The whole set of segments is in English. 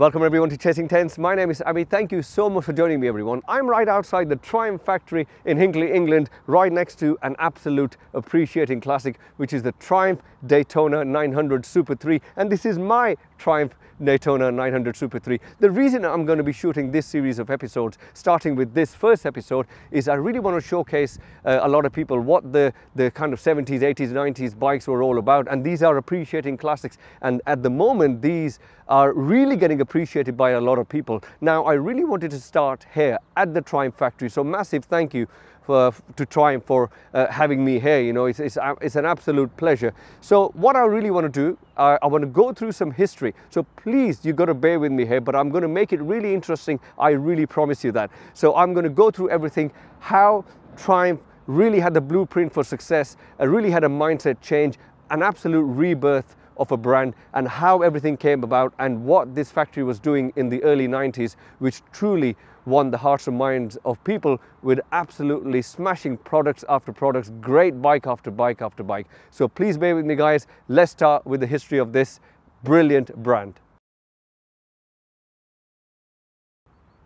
Welcome everyone to Chasing Tenths. My name is Abby. Thank you so much for joining me everyone. I'm right outside the Triumph factory in Hinckley, England, right next to an absolute appreciating classic, which is the Triumph Daytona 900 Super 3. And this is my Triumph Daytona 900 Super 3. The reason I'm going to be shooting this series of episodes, starting with this first episode, is I really want to showcase uh, a lot of people what the, the kind of 70s, 80s, 90s bikes were all about. And these are appreciating classics. And at the moment, these are really getting appreciated by a lot of people. Now, I really wanted to start here at the Triumph factory. So massive thank you to Triumph for uh, having me here. You know, it's, it's, uh, it's, an absolute pleasure. So what I really want to do, uh, I want to go through some history. So please, you got to bear with me here, but I'm going to make it really interesting. I really promise you that. So I'm going to go through everything, how Triumph really had the blueprint for success, uh, really had a mindset change, an absolute rebirth of a brand and how everything came about and what this factory was doing in the early 90s, which truly won the hearts and minds of people with absolutely smashing products after products, great bike after bike after bike. So please bear with me guys, let's start with the history of this brilliant brand.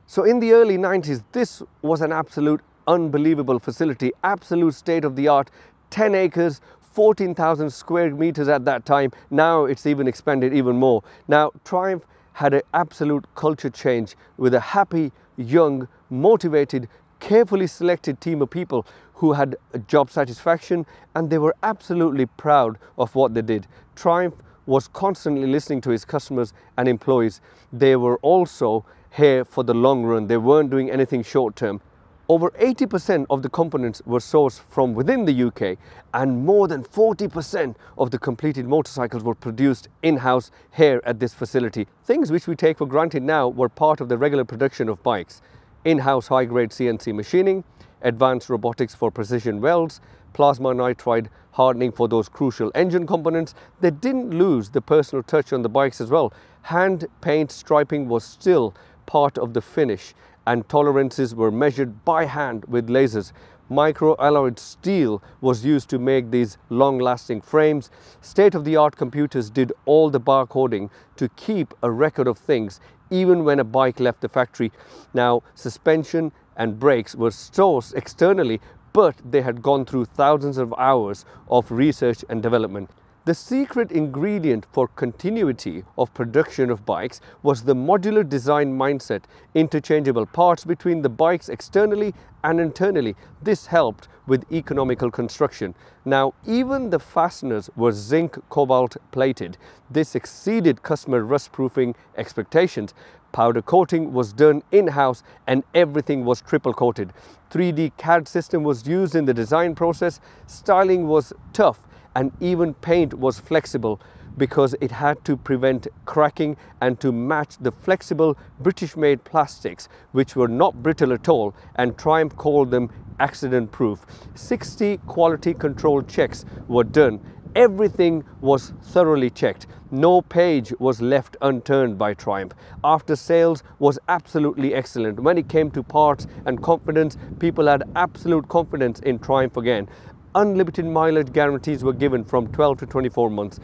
So in the early 90s, this was an absolute unbelievable facility, absolute state of the art, 10 acres, 14,000 square meters at that time. Now it's even expanded even more. Now Triumph had an absolute culture change with a happy, young, motivated, carefully selected team of people who had job satisfaction and they were absolutely proud of what they did. Triumph was constantly listening to his customers and employees. They were also here for the long run. They weren't doing anything short term. Over 80% of the components were sourced from within the UK and more than 40% of the completed motorcycles were produced in-house here at this facility. Things which we take for granted now were part of the regular production of bikes. In-house high-grade CNC machining, advanced robotics for precision welds, plasma nitride hardening for those crucial engine components. They didn't lose the personal touch on the bikes as well. Hand paint striping was still part of the finish and tolerances were measured by hand with lasers. Microalloyed steel was used to make these long-lasting frames. State-of-the-art computers did all the barcoding to keep a record of things even when a bike left the factory. Now, suspension and brakes were sourced externally, but they had gone through thousands of hours of research and development. The secret ingredient for continuity of production of bikes was the modular design mindset, interchangeable parts between the bikes externally and internally. This helped with economical construction. Now, even the fasteners were zinc cobalt plated. This exceeded customer rust proofing expectations. Powder coating was done in-house and everything was triple coated. 3D CAD system was used in the design process. Styling was tough and even paint was flexible because it had to prevent cracking and to match the flexible British made plastics which were not brittle at all and Triumph called them accident proof. 60 quality control checks were done. Everything was thoroughly checked. No page was left unturned by Triumph. After sales was absolutely excellent. When it came to parts and confidence, people had absolute confidence in Triumph again unlimited mileage guarantees were given from 12 to 24 months.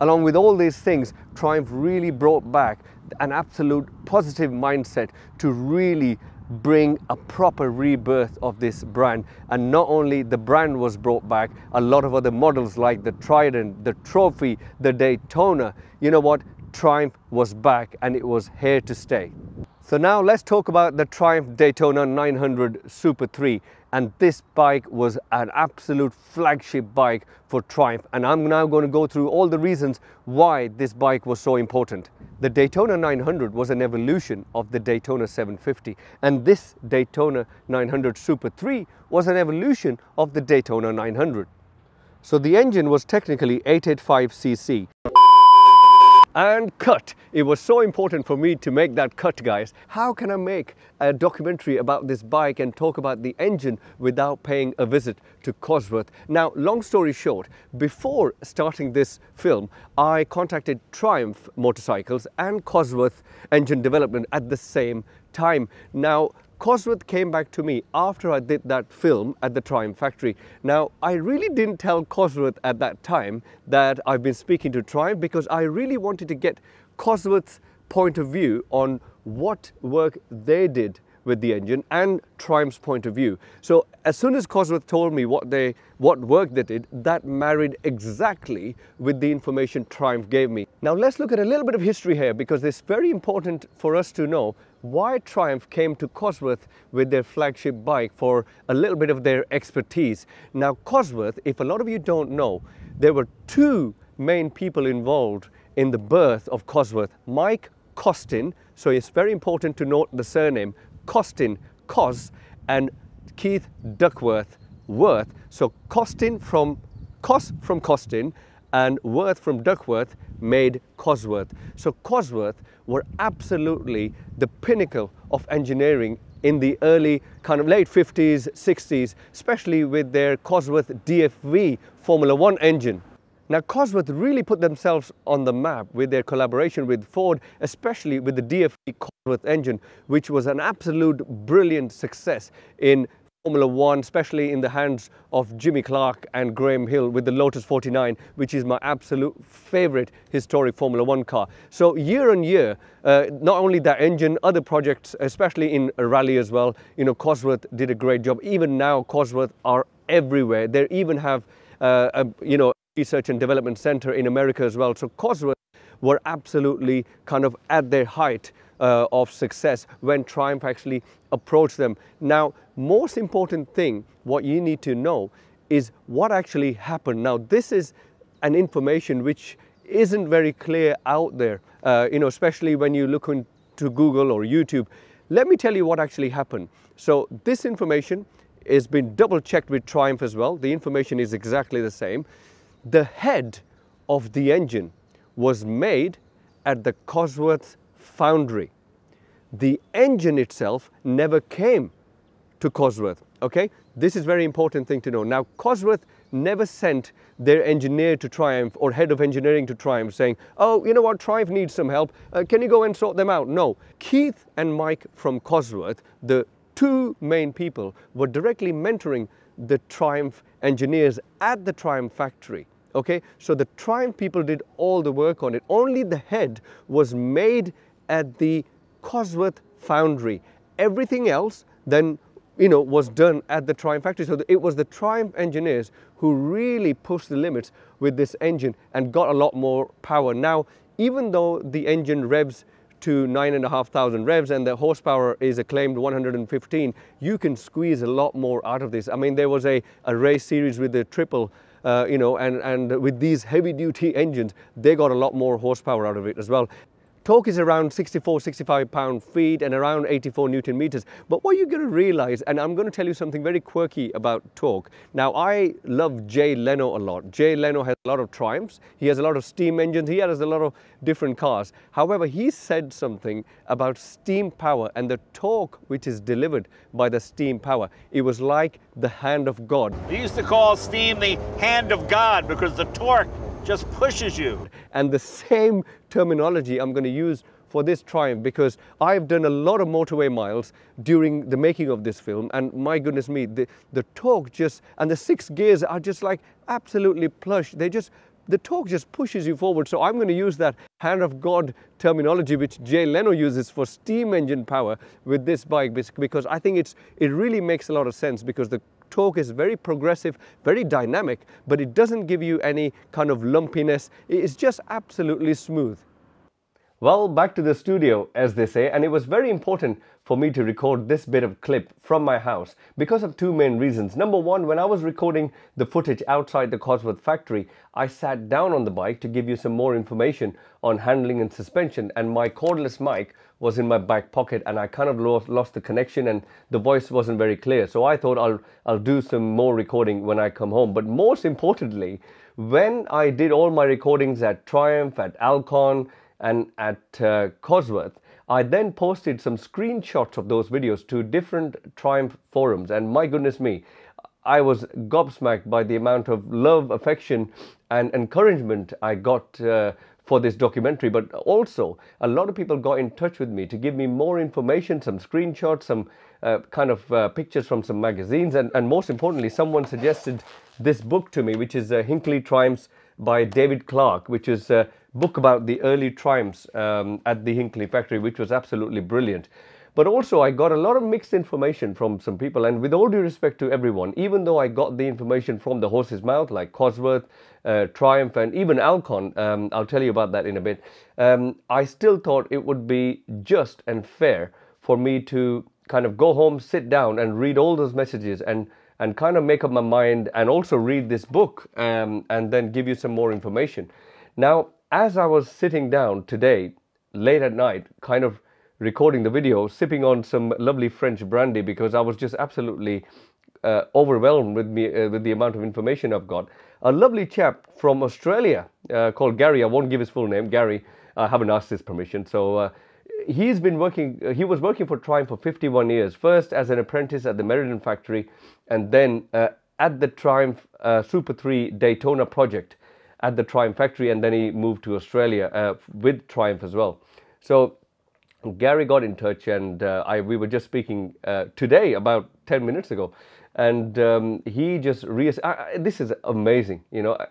Along with all these things, Triumph really brought back an absolute positive mindset to really bring a proper rebirth of this brand. And not only the brand was brought back, a lot of other models like the Trident, the Trophy, the Daytona, you know what? Triumph was back and it was here to stay. So now let's talk about the Triumph Daytona 900 Super 3 and this bike was an absolute flagship bike for Triumph and I'm now going to go through all the reasons why this bike was so important. The Daytona 900 was an evolution of the Daytona 750 and this Daytona 900 Super 3 was an evolution of the Daytona 900. So the engine was technically 885cc and cut. It was so important for me to make that cut, guys. How can I make a documentary about this bike and talk about the engine without paying a visit to Cosworth? Now, long story short, before starting this film, I contacted Triumph Motorcycles and Cosworth Engine Development at the same time. Now, Cosworth came back to me after I did that film at the Triumph factory. Now, I really didn't tell Cosworth at that time that I've been speaking to Triumph because I really wanted to get Cosworth's point of view on what work they did with the engine and Triumph's point of view. So as soon as Cosworth told me what they what work they did, that married exactly with the information Triumph gave me. Now let's look at a little bit of history here because it's very important for us to know why Triumph came to Cosworth with their flagship bike for a little bit of their expertise. Now Cosworth, if a lot of you don't know, there were two main people involved in the birth of Cosworth. Mike Costin, so it's very important to note the surname, Costin, Cos, and Keith Duckworth, Worth. So Costin from Cos from Costin and Worth from Duckworth made Cosworth. So Cosworth were absolutely the pinnacle of engineering in the early kind of late 50s, 60s, especially with their Cosworth DFV Formula One engine. Now Cosworth really put themselves on the map with their collaboration with Ford, especially with the DFV Cosworth engine, which was an absolute brilliant success in Formula One, especially in the hands of Jimmy Clark and Graham Hill with the Lotus 49, which is my absolute favorite historic Formula One car. So year on year, uh, not only that engine, other projects, especially in a rally as well, you know, Cosworth did a great job. Even now, Cosworth are everywhere. They even have, uh, a, you know, research and development center in America as well. So Cosworth were absolutely kind of at their height uh, of success when Triumph actually approached them. Now, most important thing, what you need to know is what actually happened. Now, this is an information which isn't very clear out there, uh, you know, especially when you look into Google or YouTube. Let me tell you what actually happened. So this information has been double checked with Triumph as well. The information is exactly the same. The head of the engine was made at the Cosworth foundry. The engine itself never came to Cosworth, okay? This is very important thing to know. Now, Cosworth never sent their engineer to Triumph or head of engineering to Triumph saying, oh, you know what, Triumph needs some help. Uh, can you go and sort them out? No. Keith and Mike from Cosworth, the two main people, were directly mentoring the Triumph engineers at the Triumph factory. Okay, so the Triumph people did all the work on it. Only the head was made at the Cosworth foundry. Everything else then, you know, was done at the Triumph factory. So it was the Triumph engineers who really pushed the limits with this engine and got a lot more power. Now, even though the engine revs to nine and a half thousand revs and the horsepower is acclaimed 115, you can squeeze a lot more out of this. I mean, there was a, a race series with the triple uh, you know, and, and with these heavy duty engines, they got a lot more horsepower out of it as well. Torque is around 64, 65 pound feet and around 84 newton meters. But what you're going to realize, and I'm going to tell you something very quirky about torque. Now, I love Jay Leno a lot. Jay Leno has a lot of Triumphs. He has a lot of steam engines. He has a lot of different cars. However, he said something about steam power and the torque which is delivered by the steam power. It was like the hand of God. He used to call steam the hand of God because the torque just pushes you. And the same terminology I'm going to use for this Triumph because I've done a lot of motorway miles during the making of this film and my goodness me, the, the torque just, and the six gears are just like absolutely plush. They just, the torque just pushes you forward. So I'm going to use that hand of God terminology which Jay Leno uses for steam engine power with this bike because I think it's, it really makes a lot of sense because the torque is very progressive, very dynamic, but it doesn't give you any kind of lumpiness. It's just absolutely smooth. Well, back to the studio, as they say, and it was very important for me to record this bit of clip from my house because of two main reasons. Number one, when I was recording the footage outside the Cosworth factory, I sat down on the bike to give you some more information on handling and suspension, and my cordless mic was in my back pocket, and I kind of lost, lost the connection, and the voice wasn't very clear. So I thought I'll I'll do some more recording when I come home. But most importantly, when I did all my recordings at Triumph, at Alcon, and at uh, Cosworth, I then posted some screenshots of those videos to different Triumph forums, and my goodness me, I was gobsmacked by the amount of love, affection, and encouragement I got uh, for this documentary. But also, a lot of people got in touch with me to give me more information, some screenshots, some uh, kind of uh, pictures from some magazines, and, and most importantly, someone suggested this book to me, which is uh, Hinckley Triumphs by David Clark, which is uh, book about the early triumphs um, at the Hinckley factory, which was absolutely brilliant. But also, I got a lot of mixed information from some people, and with all due respect to everyone, even though I got the information from the horse's mouth, like Cosworth, uh, Triumph, and even Alcon, um, I'll tell you about that in a bit, um, I still thought it would be just and fair for me to kind of go home, sit down, and read all those messages and and kind of make up my mind and also read this book um, and then give you some more information. Now, as I was sitting down today, late at night, kind of recording the video, sipping on some lovely French brandy because I was just absolutely uh, overwhelmed with me uh, with the amount of information I've got. A lovely chap from Australia uh, called Gary. I won't give his full name. Gary. I haven't asked his permission, so uh, he's been working, uh, he was working for Triumph for 51 years, first as an apprentice at the Meriden factory and then uh, at the Triumph Super 3 Daytona project at the Triumph factory and then he moved to Australia uh, with Triumph as well. So Gary got in touch and uh, I, we were just speaking uh, today about 10 minutes ago and um, he just, re- this is amazing, you know, I,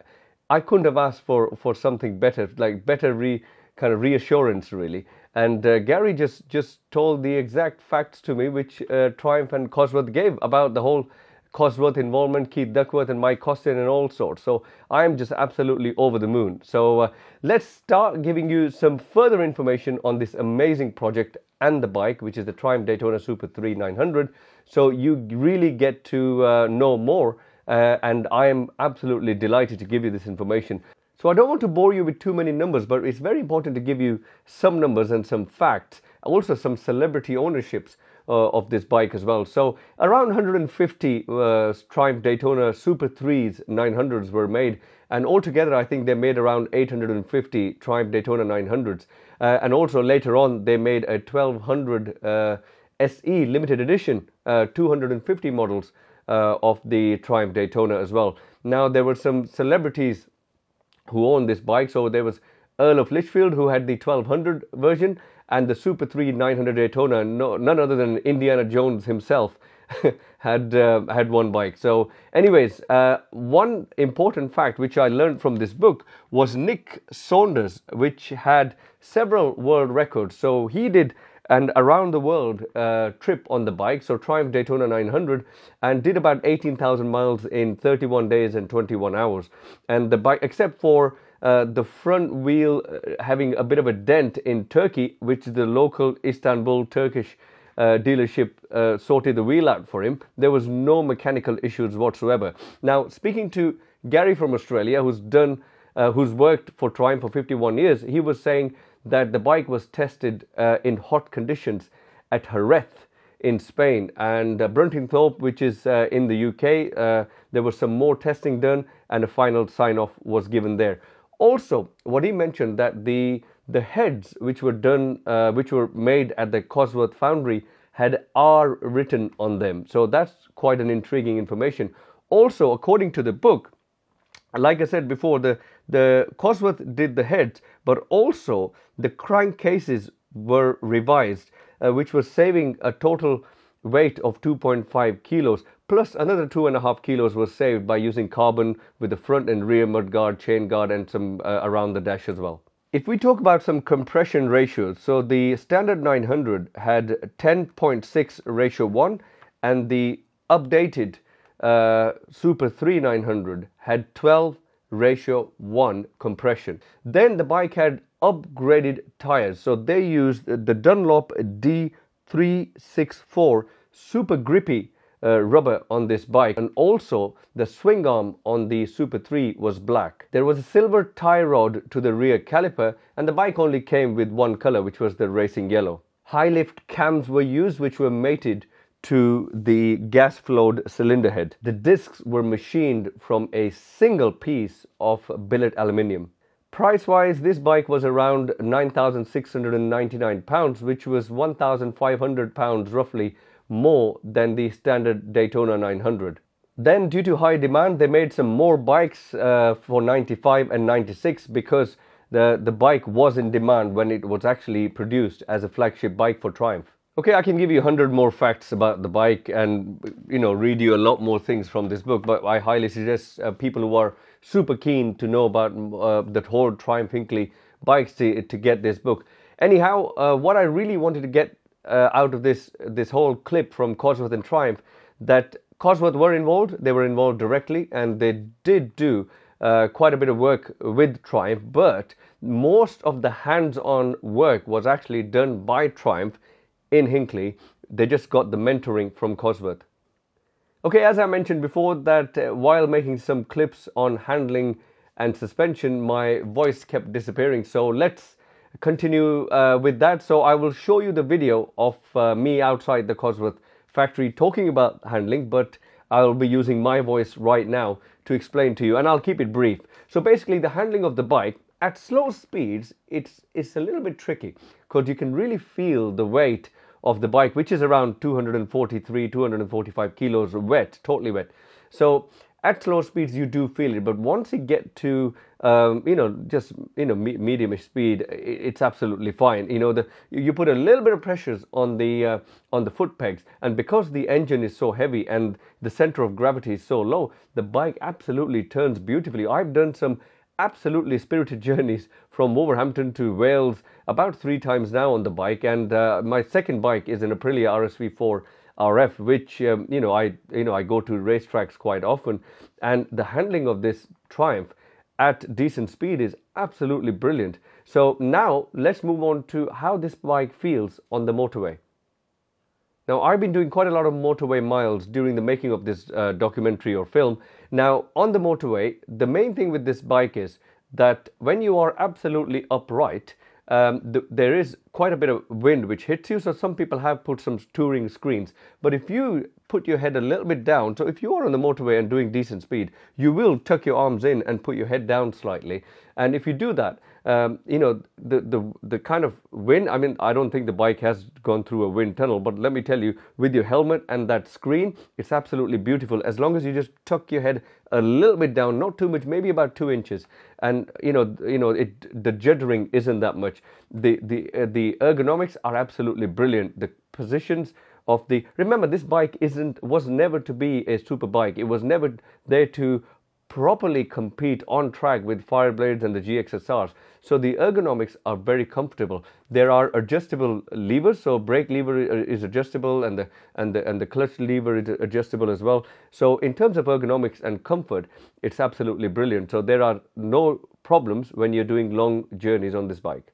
I couldn't have asked for, for something better, like better re- kind of reassurance really. And uh, Gary just just told the exact facts to me, which uh, Triumph and Cosworth gave about the whole Cosworth involvement, Keith Duckworth and Mike Costin and all sorts. So I'm just absolutely over the moon. So uh, let's start giving you some further information on this amazing project and the bike, which is the Triumph Daytona Super 3 900. So you really get to uh, know more. Uh, and I am absolutely delighted to give you this information. So I don't want to bore you with too many numbers, but it's very important to give you some numbers and some facts, also some celebrity ownerships of this bike as well. So around 150 uh, Triumph Daytona Super 3s 900s were made, and altogether I think they made around 850 Triumph Daytona 900s. Uh, and also later on they made a 1200 uh, SE limited edition, uh, 250 models uh, of the Triumph Daytona as well. Now there were some celebrities who owned this bike. So there was Earl of Lichfield who had the 1200 version and the Super 3 900 Daytona. No, none other than Indiana Jones himself had uh, had one bike. So, anyways, uh, one important fact which I learned from this book was Nick Saunders, which had several world records. So he did an around the world uh, trip on the bike, so Triumph Daytona 900, and did about 18,000 miles in 31 days and 21 hours. And the bike, except for uh, the front wheel uh, having a bit of a dent in Turkey, which the local Istanbul Turkish uh, dealership uh, sorted the wheel out for him. There was no mechanical issues whatsoever. Now, speaking to Gary from Australia, who's done, uh, who's worked for Triumph for 51 years, he was saying that the bike was tested uh, in hot conditions at Jerez in Spain and uh, Bruntingthorpe, which is uh, in the UK. There was some more testing done and a final sign off was given there. Also, what he mentioned that the the heads which were done, uh, which were made at the Cosworth foundry, had R written on them. So that's quite an intriguing information. Also, according to the book, like I said before, the the Cosworth did the heads, but also the crankcases were revised, uh, which was saving a total weight of 2.5 kilos, plus another two and a half kilos was saved by using carbon with the front and rear mudguard, chain guard, and some uh, around the dash as well. If we talk about some compression ratios, so the standard 900 had 10.6 ratio 1 and the updated uh, Super 3 900 had 12 ratio 1 compression. Then the bike had upgraded tires. So they used the Dunlop D364 super grippy uh, rubber on this bike and also the swing arm on the Super 3 was black. There was a silver tie rod to the rear caliper and the bike only came with one color which was the racing yellow. High lift cams were used which were mated to the gas flowed cylinder head. The discs were machined from a single piece of billet aluminium. Price wise, this bike was around 9,699 pounds, which was 1,500 pounds roughly more than the standard Daytona 900. Then, due to high demand, they made some more bikes uh, for 95 and 96 because the, the bike was in demand when it was actually produced as a flagship bike for Triumph. Okay, I can give you 100 more facts about the bike and you know read you a lot more things from this book, but I highly suggest uh, people who are super keen to know about uh, the whole Triumph Hinckley bikes to, to get this book. Anyhow, uh, what I really wanted to get uh, out of this this whole clip from Cosworth and Triumph that Cosworth were involved, they were involved directly, and they did do uh, quite a bit of work with Triumph, but most of the hands-on work was actually done by Triumph in Hinckley. They just got the mentoring from Cosworth. Okay, as I mentioned before, that uh, while making some clips on handling and suspension, my voice kept disappearing. So let's continue uh, with that. So I will show you the video of uh, me outside the Cosworth factory talking about handling, but I'll be using my voice right now to explain to you, and I'll keep it brief. So basically, the handling of the bike at slow speeds, it's, it's a little bit tricky because you can really feel the weight of the bike, which is around 243, 245 kilos wet, totally wet. So at slow speeds, you do feel it, but once you get to um, you know just you know me- speed, it's absolutely fine. You know the you put a little bit of pressures on the uh, on the foot pegs, and because the engine is so heavy and the center of gravity is so low, the bike absolutely turns beautifully. I've done some absolutely spirited journeys from Wolverhampton to Wales about three times now on the bike, and uh, my second bike is an Aprilia RSV4 RF, which um, you know I you know I go to racetracks quite often, and the handling of this Triumph at decent speed is absolutely brilliant. So now let's move on to how this bike feels on the motorway. Now I've been doing quite a lot of motorway miles during the making of this uh, documentary or film. Now on the motorway, the main thing with this bike is that when you are absolutely upright, um, th there is quite a bit of wind which hits you. So some people have put some touring screens. But if you put your head a little bit down, so if you are on the motorway and doing decent speed, you will tuck your arms in and put your head down slightly. And if you do that, um, you know, the, the, the kind of wind, I mean, I don't think the bike has gone through a wind tunnel, but let me tell you, with your helmet and that screen, it's absolutely beautiful. As long as you just tuck your head a little bit down, not too much, maybe about two inches. And, you know, you know, it, the juddering isn't that much. The, the, uh, the ergonomics are absolutely brilliant. The positions of the, remember, this bike isn't, was never to be a super bike. It was never there to properly compete on track with Fireblades and the GXSRs. So the ergonomics are very comfortable. There are adjustable levers, so brake lever is adjustable and the and the and the clutch lever is adjustable as well. So in terms of ergonomics and comfort, it's absolutely brilliant. So there are no problems when you're doing long journeys on this bike.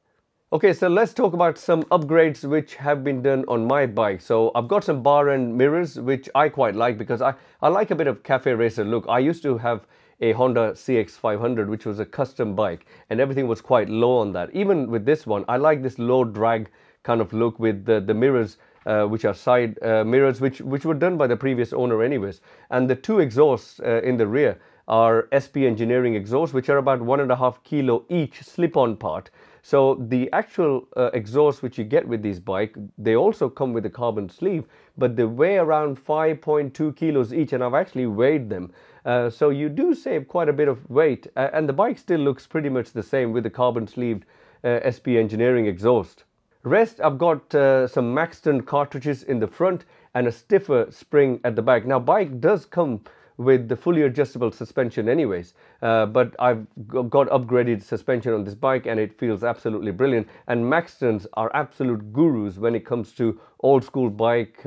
Okay, so let's talk about some upgrades which have been done on my bike. So I've got some bar end mirrors, which I quite like because I, I like a bit of cafe racer look. I used to have a Honda CX500, which was a custom bike, and everything was quite low on that. Even with this one, I like this low drag kind of look with the, the mirrors, uh, which are side uh, mirrors, which, which were done by the previous owner anyways. And the two exhausts uh, in the rear are SP Engineering exhausts, which are about one and a half kilo each slip-on part. So the actual uh, exhaust which you get with these bike, they also come with a carbon sleeve, but they weigh around 5.2 kilos each, and I've actually weighed them. Uh, so you do save quite a bit of weight, uh, and the bike still looks pretty much the same with the carbon sleeved uh, SP Engineering exhaust. Rest, I've got uh, some Maxton cartridges in the front and a stiffer spring at the back. Now, bike does come with the fully adjustable suspension anyways. Uh, but I've got upgraded suspension on this bike and it feels absolutely brilliant. And Maxtons are absolute gurus when it comes to old school bike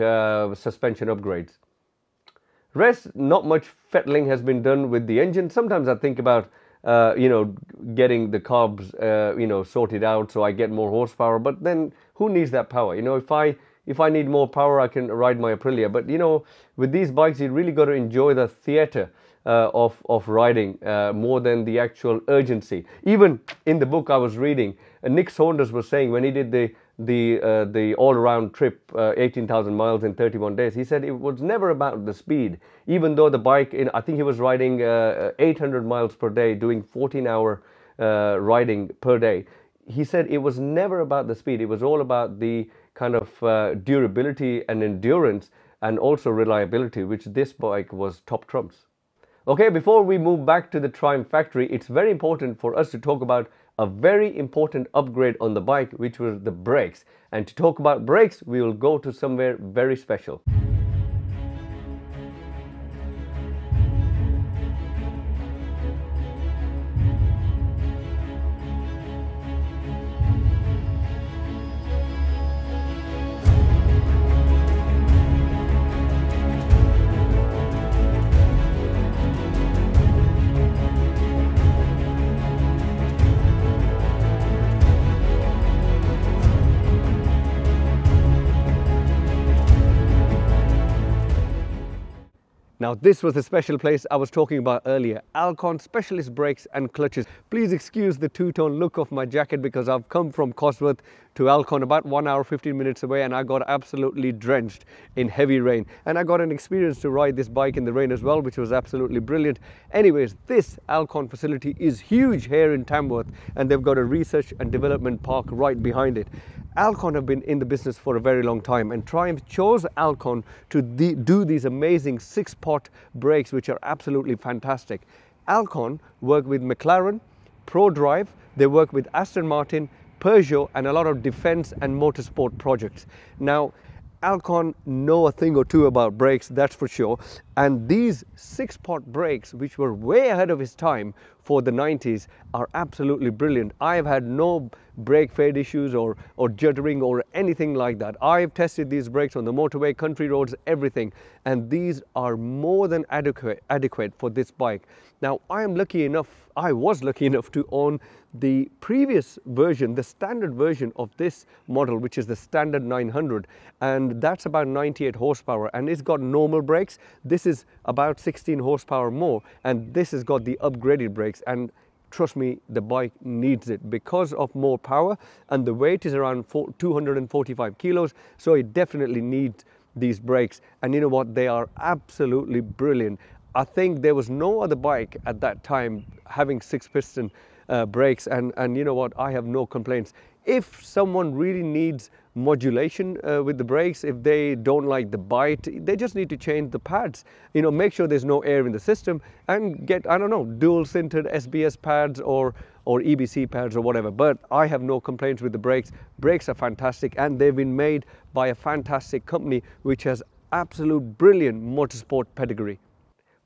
suspension upgrades. Rest, not much fettling has been done with the engine. Sometimes I think about uh, you know, getting the carbs, uh, you know, sorted out so I get more horsepower. But then who needs that power? You know, if I if I need more power, I can ride my Aprilia. But you know, with these bikes, you really got to enjoy the theater uh, of of riding uh, more than the actual urgency. Even in the book I was reading, uh, Nick Saunders was saying when he did the the uh, the all around trip, uh, 18,000 miles in 31 days, he said it was never about the speed. Even though the bike, in, I think he was riding uh, 800 miles per day, doing 14 hour riding per day. He said it was never about the speed. It was all about the kind of uh, durability and endurance and also reliability, which this bike was top trumps. Okay, before we move back to the Triumph factory, it's very important for us to talk about a very important upgrade on the bike, which was the brakes. And to talk about brakes, we will go to somewhere very special. Now this was the special place I was talking about earlier, Alcon Specialist Brakes and Clutches. Please excuse the two-tone look of my jacket because I've come from Cosworth to Alcon about one hour 15 minutes away and I got absolutely drenched in heavy rain and I got an experience to ride this bike in the rain as well which was absolutely brilliant. Anyways this Alcon facility is huge here in Tamworth and they've got a research and development park right behind it Alcon have been in the business for a very long time and Triumph chose Alcon to the, do these amazing six-pot brakes which are absolutely fantastic. Alcon work with McLaren, ProDrive, they work with Aston Martin, Peugeot and a lot of defense and motorsport projects. Now Alcon know a thing or two about brakes, that's for sure. And these six pot brakes, which were way ahead of his time for the 90s, are absolutely brilliant. I've had no brake fade issues or, or juddering or anything like that. I've tested these brakes on the motorway, country roads, everything. And these are more than adequate, adequate for this bike. Now, I am lucky enough, I was lucky enough to own the previous version, the standard version of this model, which is the standard 900, and that's about 98 horsepower, and it's got normal brakes. This is about 16 horsepower more, and this has got the upgraded brakes, and trust me, the bike needs it because of more power, and the weight is around 245 kilos, so it definitely needs these brakes. And you know what? They are absolutely brilliant. I think there was no other bike at that time having six piston uh, brakes and, and you know what, I have no complaints. If someone really needs modulation uh, with the brakes, if they don't like the bite, they just need to change the pads. You know, make sure there's no air in the system and get, I don't know, dual sintered SBS pads or, or EBC pads or whatever. But I have no complaints with the brakes. Brakes are fantastic and they've been made by a fantastic company which has absolute brilliant motorsport pedigree.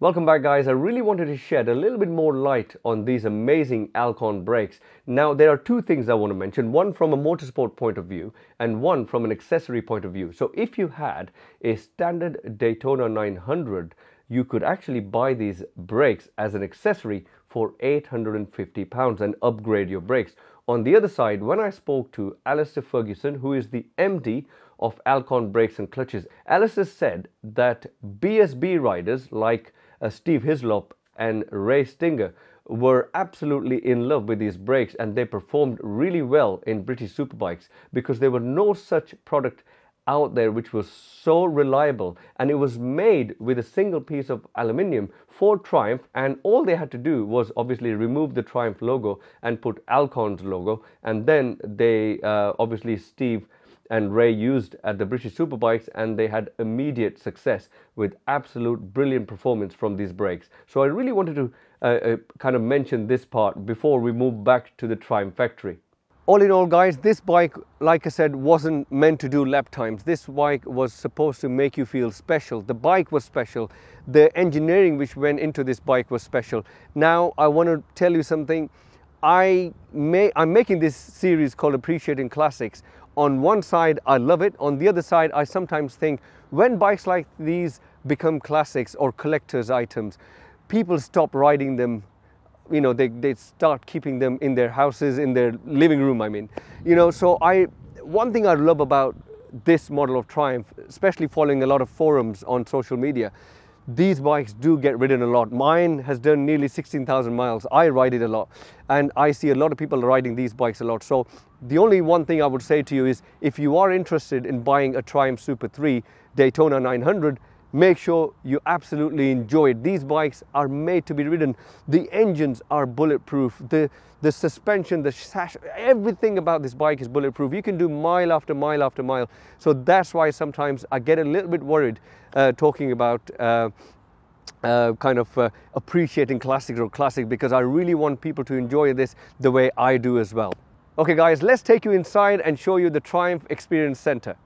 Welcome back guys. I really wanted to shed a little bit more light on these amazing Alcon brakes. Now there are two things I want to mention, one from a motorsport point of view and one from an accessory point of view. So if you had a standard Daytona 900, you could actually buy these brakes as an accessory for 850 pounds and upgrade your brakes. On the other side, when I spoke to Alistair Ferguson, who is the MD of Alcon Brakes and Clutches, Alistair said that BSB riders like Steve Hislop and Ray Stringer were absolutely in love with these brakes and they performed really well in British superbikes because there were no such product out there which was so reliable. And it was made with a single piece of aluminium for Triumph. And all they had to do was obviously remove the Triumph logo and put Alcon's logo. And then they uh, obviously Steve and Ray used at the British Superbikes and they had immediate success with absolute brilliant performance from these brakes. So I really wanted to uh, uh, kind of mention this part before we move back to the Triumph factory. All in all guys, this bike, like I said, wasn't meant to do lap times. This bike was supposed to make you feel special. The bike was special. The engineering which went into this bike was special. Now I want to tell you something. I may, I'm making this series called Appreciating Classics on one side, I love it. On the other side, I sometimes think when bikes like these become classics or collector's items, people stop riding them. You know, they, they start keeping them in their houses, in their living room, I mean. You know, so I, one thing I love about this model of Triumph, especially following a lot of forums on social media, these bikes do get ridden a lot. Mine has done nearly 16,000 miles. I ride it a lot and I see a lot of people riding these bikes a lot. So the only one thing I would say to you is if you are interested in buying a Triumph Super 3 Daytona 900, make sure you absolutely enjoy it. These bikes are made to be ridden. The engines are bulletproof. The, the suspension, the sash, everything about this bike is bulletproof. You can do mile after mile after mile. So that's why sometimes I get a little bit worried uh, talking about uh, uh, kind of uh, appreciating classics or classic because I really want people to enjoy this the way I do as well. Okay guys, let's take you inside and show you the Triumph Experience Center.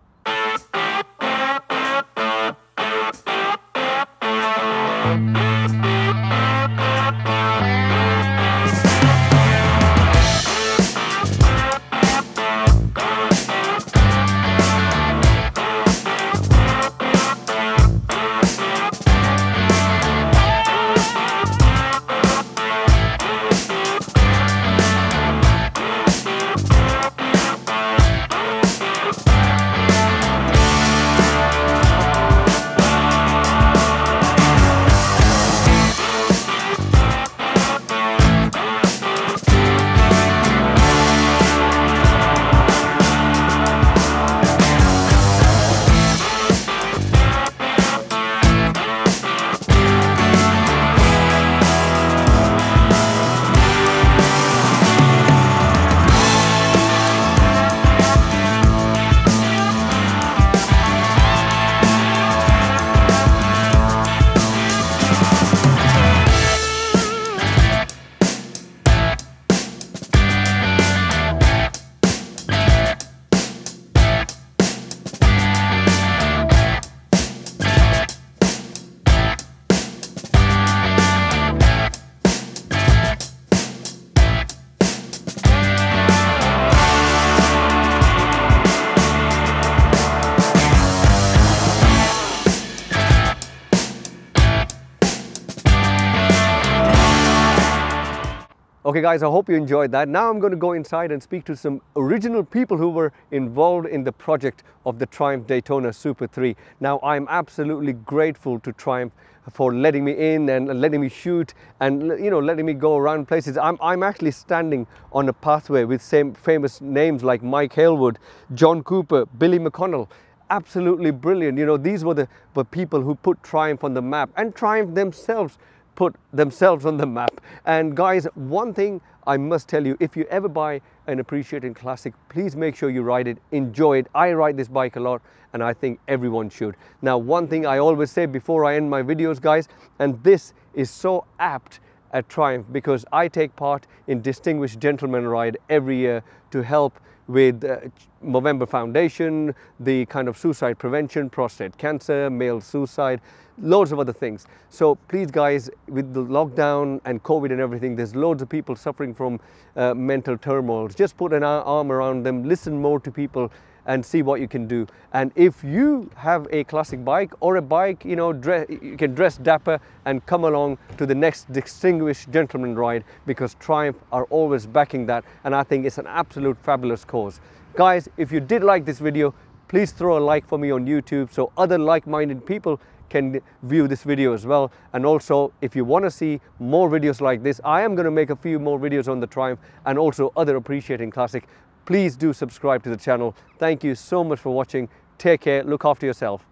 Guys, I hope you enjoyed that. Now I'm going to go inside and speak to some original people who were involved in the project of the Triumph Daytona Super 3. Now I'm absolutely grateful to Triumph for letting me in and letting me shoot and you know letting me go around places. I'm, I'm actually standing on a pathway with same famous names like Mike Hailwood, John Cooper, Billy McConnell absolutely brilliant. You know, these were the, the people who put Triumph on the map and Triumph themselves put themselves on the map. And guys, one thing I must tell you, if you ever buy an appreciating classic, please make sure you ride it, enjoy it. I ride this bike a lot and I think everyone should. Now, one thing I always say before I end my videos, guys, and this is so apt at Triumph because I take part in Distinguished Gentleman Ride every year to help with uh, Movember Foundation, the kind of suicide prevention, prostate cancer, male suicide, loads of other things. So please guys, with the lockdown and COVID and everything, there's loads of people suffering from uh, mental turmoil. Just put an arm around them, listen more to people and see what you can do. And if you have a classic bike or a bike, you know, you can dress dapper and come along to the next distinguished gentleman ride because Triumph are always backing that. And I think it's an absolute fabulous cause. Guys, if you did like this video, please throw a like for me on YouTube so other like-minded people can view this video as well. And also, if you want to see more videos like this, I am going to make a few more videos on the Triumph and also other appreciating classic. Please do subscribe to the channel. Thank you so much for watching. Take care. Look after yourself.